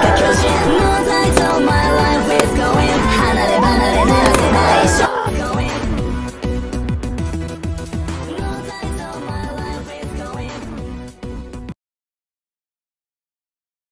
か巨人 No title my life is going 離れ離れならせない